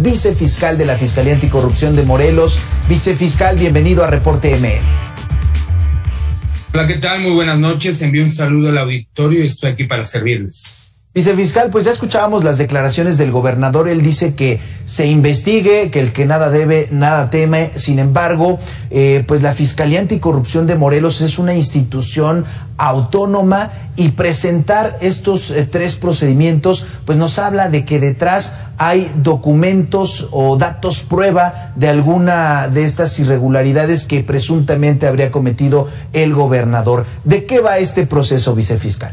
vicefiscal de la Fiscalía Anticorrupción de Morelos. Vicefiscal, bienvenido a Reporte MN. Hola, ¿qué tal? Muy buenas noches. Envío un saludo al auditorio y estoy aquí para servirles. Vicefiscal, pues ya escuchábamos las declaraciones del gobernador. Él dice que se investigue, que el que nada debe, nada teme. Sin embargo, eh, pues la Fiscalía Anticorrupción de Morelos es una institución autónoma y presentar estos eh, tres procedimientos, pues nos habla de que detrás hay documentos o datos prueba de alguna de estas irregularidades que presuntamente habría cometido el gobernador. ¿De qué va este proceso, vicefiscal?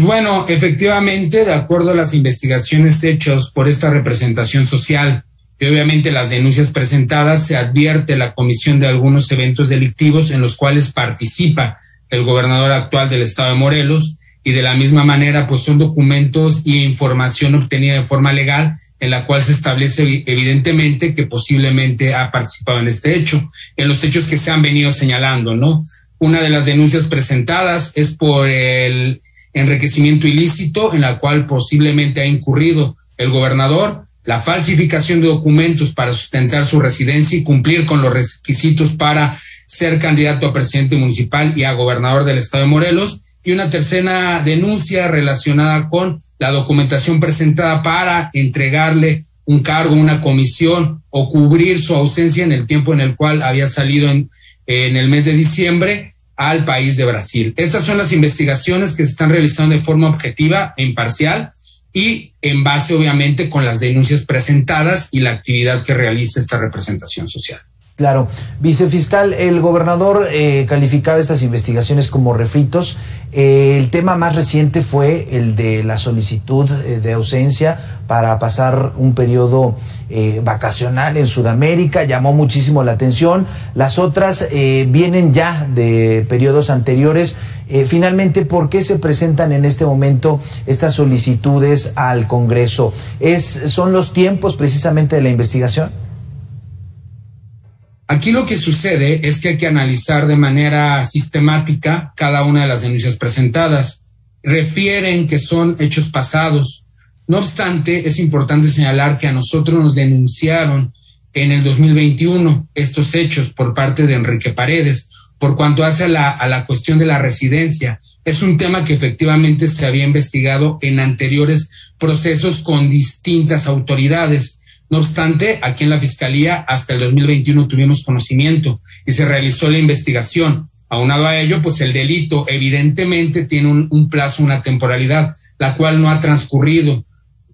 Bueno, efectivamente, de acuerdo a las investigaciones hechas por esta representación social y obviamente las denuncias presentadas, se advierte la comisión de algunos eventos delictivos en los cuales participa el gobernador actual del estado de Morelos y de la misma manera, pues son documentos y información obtenida de forma legal en la cual se establece evidentemente que posiblemente ha participado en este hecho, en los hechos que se han venido señalando, ¿no? Una de las denuncias presentadas es por el enriquecimiento ilícito en la cual posiblemente ha incurrido el gobernador, la falsificación de documentos para sustentar su residencia y cumplir con los requisitos para ser candidato a presidente municipal y a gobernador del estado de Morelos, y una tercera denuncia relacionada con la documentación presentada para entregarle un cargo, una comisión o cubrir su ausencia en el tiempo en el cual había salido en, en el mes de diciembre al país de Brasil. Estas son las investigaciones que se están realizando de forma objetiva e imparcial y en base obviamente con las denuncias presentadas y la actividad que realiza esta representación social. Claro, vicefiscal, el gobernador eh, calificaba estas investigaciones como refritos. Eh, el tema más reciente fue el de la solicitud eh, de ausencia para pasar un periodo vacacional en Sudamérica, llamó muchísimo la atención. Las otras vienen ya de periodos anteriores. finalmente, ¿por qué se presentan en este momento estas solicitudes al Congreso? ¿Es, ¿Son los tiempos precisamente de la investigación? Aquí lo que sucede es que hay que analizar de manera sistemática cada una de las denuncias presentadas. Refieren que son hechos pasados. No obstante, es importante señalar que a nosotros nos denunciaron en el 2021 estos hechos por parte de Enrique Paredes, por cuanto hace a la, a la cuestión de la residencia. Es un tema que efectivamente se había investigado en anteriores procesos con distintas autoridades no obstante, aquí en la Fiscalía hasta el 2021 tuvimos conocimiento y se realizó la investigación. Aunado a ello, pues el delito evidentemente tiene un, plazo, una temporalidad, la cual no ha transcurrido.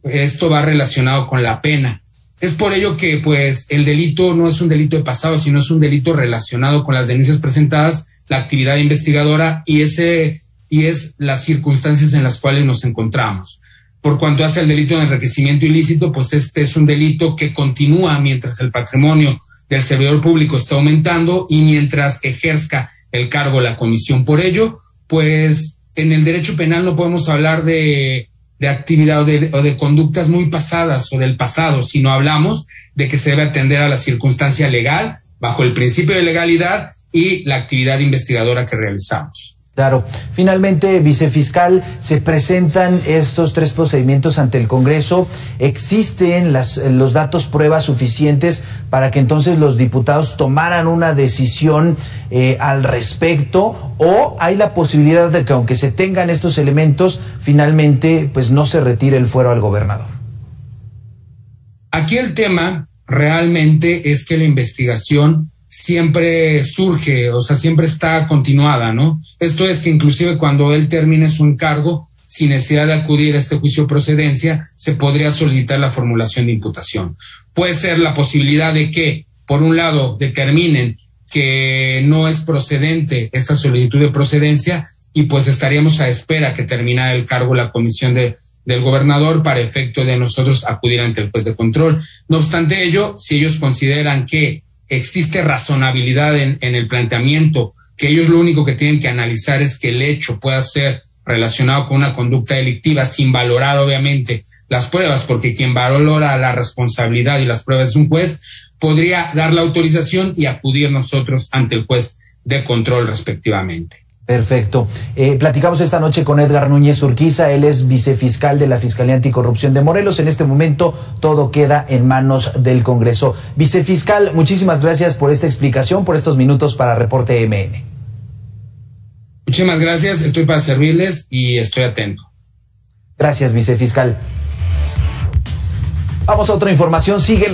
Esto va relacionado con la pena. Es por ello que, pues, el delito no es un delito de pasado, sino es un delito relacionado con las denuncias presentadas, la actividad investigadora y ese y es las circunstancias en las cuales nos encontramos por cuanto hace el delito de enriquecimiento ilícito, pues este es un delito que continúa mientras el patrimonio del servidor público está aumentando y mientras ejerzca el cargo la comisión por ello, pues en el derecho penal no podemos hablar de, de actividad o de, o de, conductas muy pasadas o del pasado, sino hablamos de que se debe atender a la circunstancia legal bajo el principio de legalidad y la actividad investigadora que realizamos. Claro. Finalmente, vicefiscal, se presentan estos tres procedimientos ante el Congreso. ¿Existen las, los datos, pruebas suficientes para que entonces los diputados tomaran una decisión eh, al respecto? ¿O hay la posibilidad de que aunque se tengan estos elementos, finalmente pues no se retire el fuero al gobernador? Aquí el tema realmente es que la investigación siempre surge, o sea, siempre está continuada, ¿no? Esto es que inclusive cuando él termine su encargo, sin necesidad de acudir a este juicio de procedencia, se podría solicitar la formulación de imputación. Puede ser la posibilidad de que, por un lado, determinen que no es procedente esta solicitud de procedencia y pues estaríamos a espera que termine el cargo la comisión de, del gobernador para efecto de nosotros acudir ante el juez de control. No obstante ello, si ellos consideran que existe razonabilidad en, el planteamiento, que ellos lo único que tienen que analizar es que el hecho pueda ser relacionado con una conducta delictiva sin valorar obviamente las pruebas, porque quien valora la responsabilidad y las pruebas es un juez, podría dar la autorización y acudir nosotros ante el juez de control respectivamente. Perfecto. Eh, platicamos esta noche con Edgar Núñez Urquiza, él es vicefiscal de la Fiscalía Anticorrupción de Morelos. En este momento todo queda en manos del Congreso. Vicefiscal, muchísimas gracias por esta explicación, por estos minutos para Reporte MN. Muchísimas gracias, estoy para servirles y estoy atento. Gracias, vicefiscal. Vamos a otra información. Sigue el